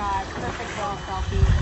God, perfect roll selfie.